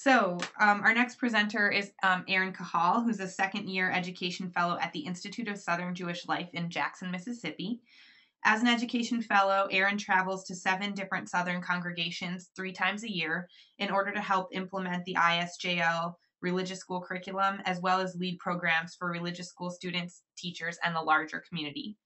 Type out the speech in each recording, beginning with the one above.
So, um, our next presenter is um, Erin Kahal, who's a second year education fellow at the Institute of Southern Jewish Life in Jackson, Mississippi. As an education fellow, Erin travels to seven different Southern congregations three times a year in order to help implement the ISJL religious school curriculum, as well as lead programs for religious school students, teachers, and the larger community.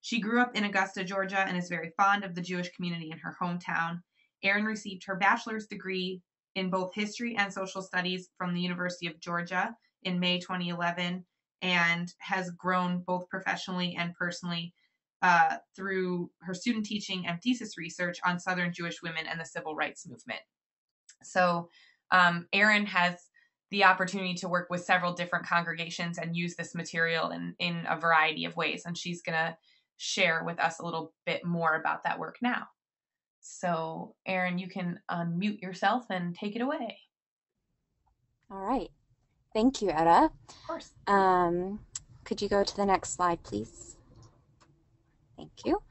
She grew up in Augusta, Georgia, and is very fond of the Jewish community in her hometown. Erin received her bachelor's degree in both history and social studies from the University of Georgia in May 2011 and has grown both professionally and personally uh, through her student teaching and thesis research on Southern Jewish women and the civil rights movement. So, um, Erin has the opportunity to work with several different congregations and use this material in, in a variety of ways. And she's going to share with us a little bit more about that work now. So, Erin, you can unmute yourself and take it away. All right. Thank you, Etta. Of course. Um, could you go to the next slide, please? Thank you.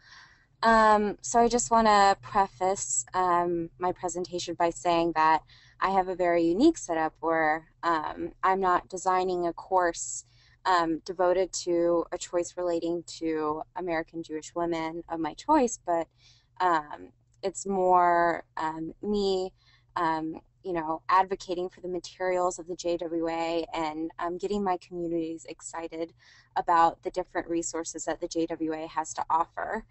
Um, so I just want to preface um, my presentation by saying that I have a very unique setup where um, I'm not designing a course um, devoted to a choice relating to American Jewish women of my choice, but um, it's more um, me, um, you know, advocating for the materials of the JWA and um, getting my communities excited about the different resources that the JWA has to offer.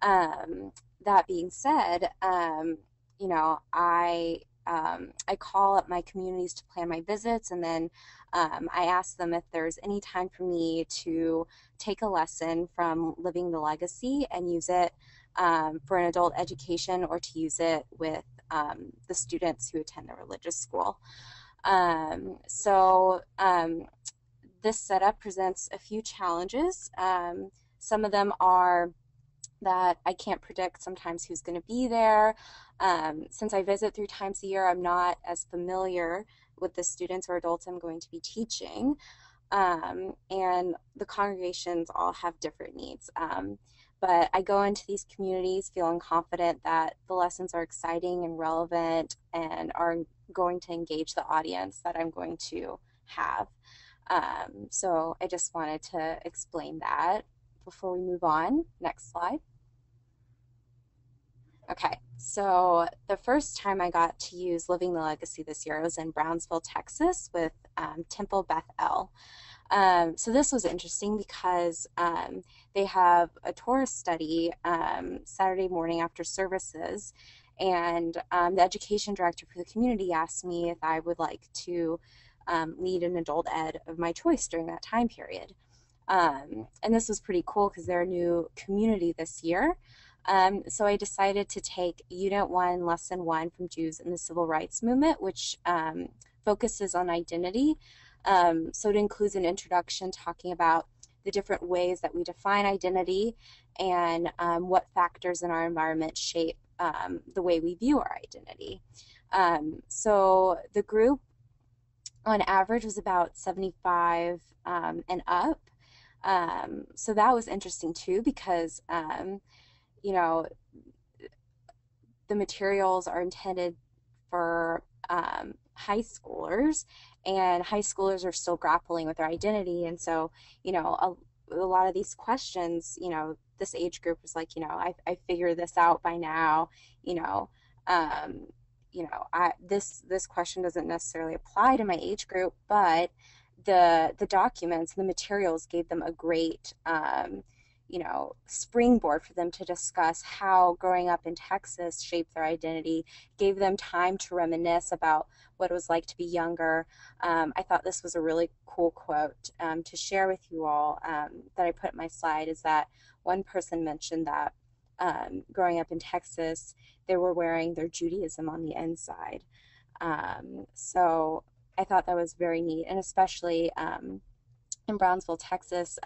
Um, that being said, um, you know, I um, I call up my communities to plan my visits, and then um, I ask them if there's any time for me to take a lesson from Living the Legacy and use it um, for an adult education or to use it with um, the students who attend the religious school. Um, so um, this setup presents a few challenges. Um, some of them are that I can't predict sometimes who's going to be there. Um, since I visit three times a year, I'm not as familiar with the students or adults I'm going to be teaching. And the congregations all have different needs. But I go into these communities feeling confident that the lessons are exciting and relevant and are going to engage the audience that I'm going to have. Um, so I just wanted to explain that before we move on. Next slide. Okay, so the first time I got to use Living the Legacy this year was in Brownsville, Texas with um, Temple Beth El. Um, so this was interesting because um, they have a Torah study um, Saturday morning after services, and um, the education director for the community asked me if I would like to um, lead an adult ed of my choice during that time period. Um, and this was pretty cool because they're a new community this year. so I decided to take Unit 1, Lesson 1 from Jews in the Civil Rights Movement, which focuses on identity. Um, so it includes an introduction talking about the different ways that we define identity and um, what factors in our environment shape um, the way we view our identity. Um, so the group on average was about 75 um, and up. Um, so that was interesting too because, you know, the materials are intended for um, high schoolers and high schoolers are still grappling with their identity. And so you know a, a lot of these questions you know this age group is like you know i, I figured this out by now you know um, you know I, this this question doesn't necessarily apply to my age group but the the documents and the materials gave them a great um, you know, springboard for them to discuss how growing up in Texas shaped their identity, gave them time to reminisce about what it was like to be younger. Um, I thought this was a really cool quote um, to share with you all um, that I put in my slide is that one person mentioned that um, growing up in Texas, they were wearing their Judaism on the inside. Um, so I thought that was very neat, and especially um, in Brownsville, Texas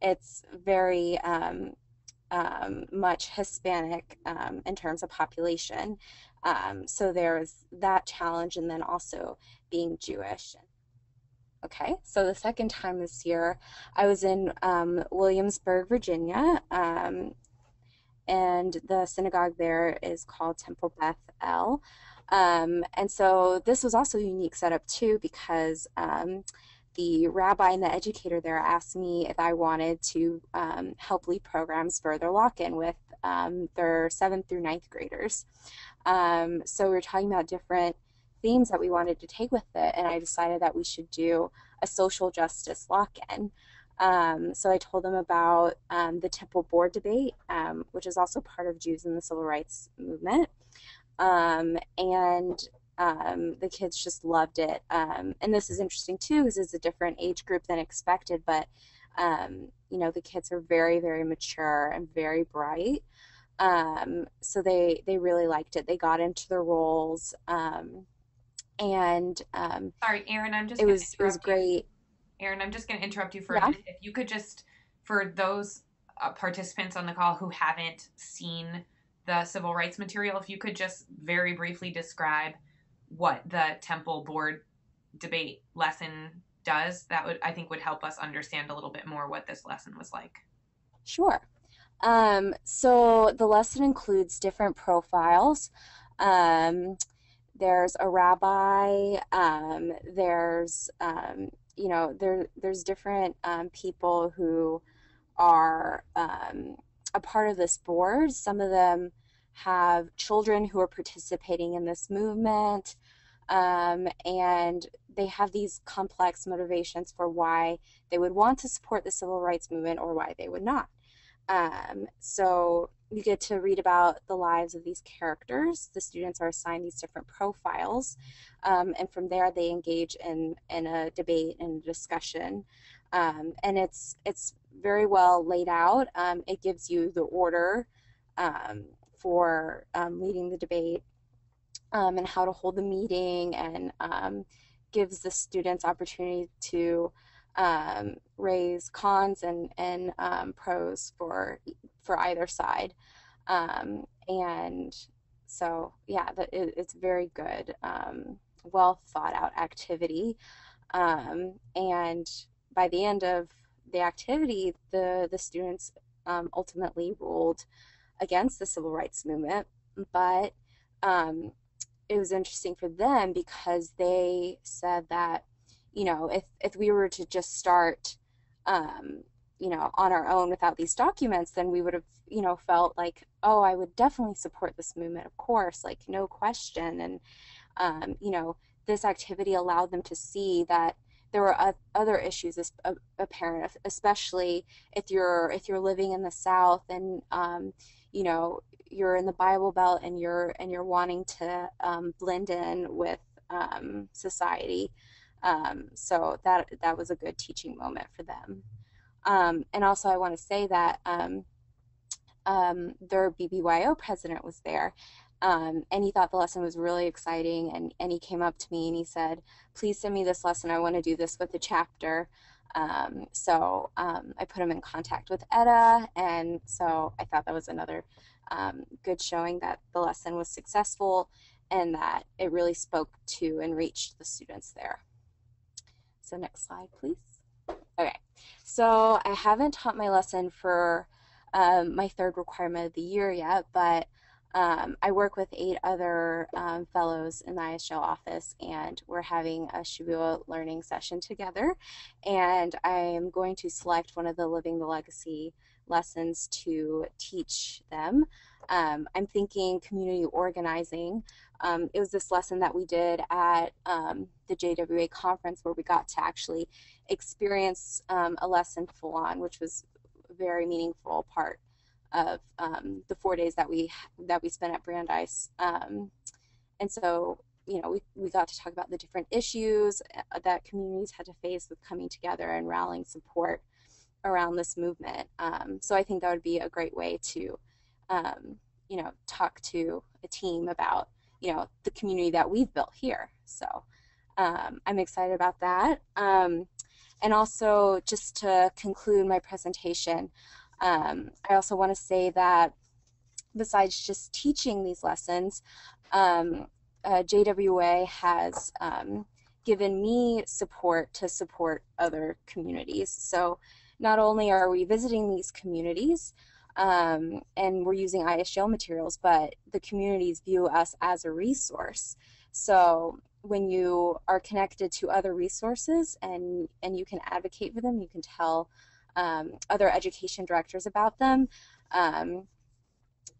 it's very um, um, much Hispanic um, in terms of population. Um, so there's that challenge, and then also being Jewish. Okay, so the second time this year, I was in um, Williamsburg, Virginia, um, and the synagogue there is called Temple Beth El. And so this was also a unique setup too because the rabbi and the educator there asked me if I wanted to um, help lead programs for their lock-in with um, their seventh through ninth graders. Um, so we were talking about different themes that we wanted to take with it, and I decided that we should do a social justice lock-in. Um, so I told them about um, the Temple Board debate, um, which is also part of Jews in the Civil Rights Movement. And um, the kids just loved it. Um, and this is interesting too, because it's a different age group than expected, but you know, the kids are very, very mature and very bright. so they they really liked it. They got into their roles and um, sorry, Erin, I'm just it was it was great. Erin, I'm just going to interrupt you for yeah. a minute. If you could just, for those uh, participants on the call who haven't seen the civil rights material, if you could just very briefly describe what the Temple Board debate lesson does, that would I think would help us understand a little bit more what this lesson was like. Sure. Um, so the lesson includes different profiles. Um, there's a rabbi, um, there's, um, you know, there, there's different um, people who are um, a part of this board. Some of them have children who are participating in this movement, um, and they have these complex motivations for why they would want to support the civil rights movement or why they would not. Um, so you get to read about the lives of these characters. The students are assigned these different profiles, um, and from there they engage in in a debate and discussion. Um, and it's it's very well laid out. Um, it gives you the order um, for um, leading the debate um, and how to hold the meeting, and gives the students opportunity to um, raise cons and, and um, pros for for either side. Um, and so, yeah, the, it, it's very good, um, well thought out activity. Um, and by the end of the activity, the, the students um, ultimately ruled against the civil rights movement. But um, it was interesting for them because they said that, you know, if, if we were to just start um, you know, on our own without these documents, then we would have, you know, felt like, oh, I would definitely support this movement, of course, like no question. And, um, you know, this activity allowed them to see that there were other issues apparent, especially if you're if you're living in the South and um, you know you're in the Bible Belt and you're and you're wanting to um, blend in with um, society. Um, so that that was a good teaching moment for them. Um, and also, I want to say that um, their BBYO president was there. Um, and he thought the lesson was really exciting. And, and he came up to me and he said, Please send me this lesson. I want to do this with the chapter. Um, so um, I put him in contact with Etta And so I thought that was another good showing that the lesson was successful and that it really spoke to and reached the students there. So, next slide, please. Okay, so I haven't taught my lesson for um, my third requirement of the year yet, but um, I work with eight other um, fellows in the ISJL office, and we're having a Shavua learning session together. And I am going to select one of the Living the Legacy lessons to teach them. Um, I'm thinking community organizing. Um, it was this lesson that we did at um, the JWA conference where we got to actually experience um, a lesson full on, which was a very meaningful part of um, the four days that we that we spent at Brandeis. Um, and so, you know, we, we got to talk about the different issues uh, that communities had to face with coming together and rallying support around this movement. Um, so I think that would be a great way to, um, you know, talk to a team about, you know, the community that we've built here. So um, I'm excited about that. Um, and also, just to conclude my presentation, um, I also want to say that besides just teaching these lessons, um, uh, JWA has given me support to support other communities. So not only are we visiting these communities, um, and we're using ISJL materials, but the communities view us as a resource. So when you are connected to other resources and and you can advocate for them, you can tell um, other education directors about them. Um,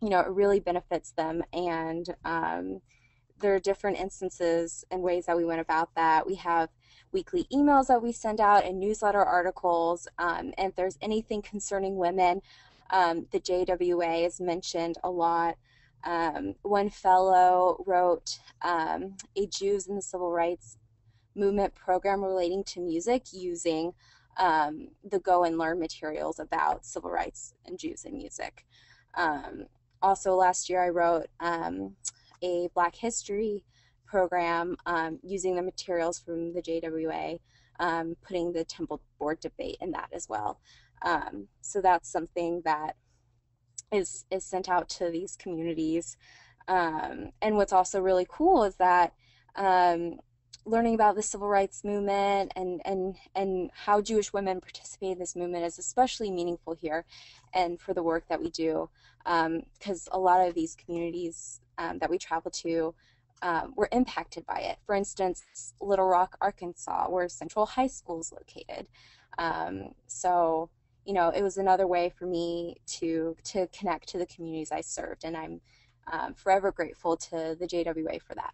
you know, it really benefits them, and um, there are different instances and ways that we went about that. We have weekly emails that we send out and newsletter articles. Um, and if there's anything concerning women, um, the JWA is mentioned a lot. Um, one fellow wrote um, a Jews in the Civil Rights Movement program relating to music using um, the Go and Learn materials about civil rights and Jews in music. Um, also, last year I wrote a Black History program um, using the materials from the JWA, um, putting the Temple Board debate in that as well. Um, so that's something that is is sent out to these communities. Um, and what's also really cool is that um, learning about the civil rights movement and and and how Jewish women participate in this movement is especially meaningful here, and for the work that we do, because um, a lot of these communities um, that we travel to um, were impacted by it. For instance, Little Rock, Arkansas, where Central High School is located. Um, so, you know, it was another way for me to to connect to the communities I served, and I'm um, forever grateful to the JWA for that.